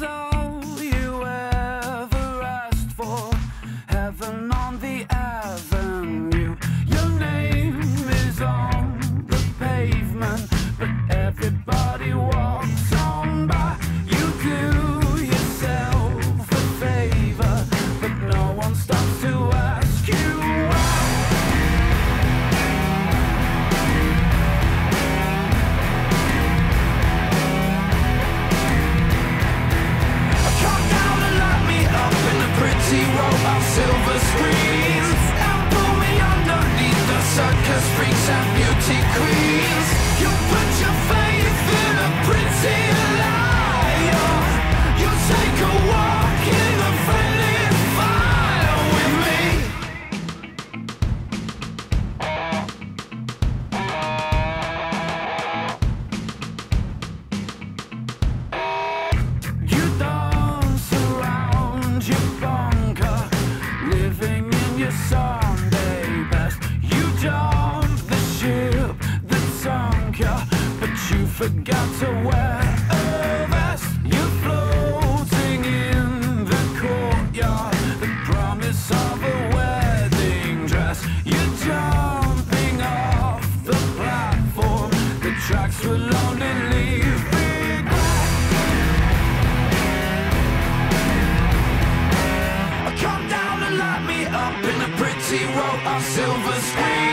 so anchor, but you forgot to wear a vest. You're floating in the courtyard, the promise of a wedding dress. You're jumping off the platform, the tracks will only leave. Come down and light me up in a pretty row of silver screen.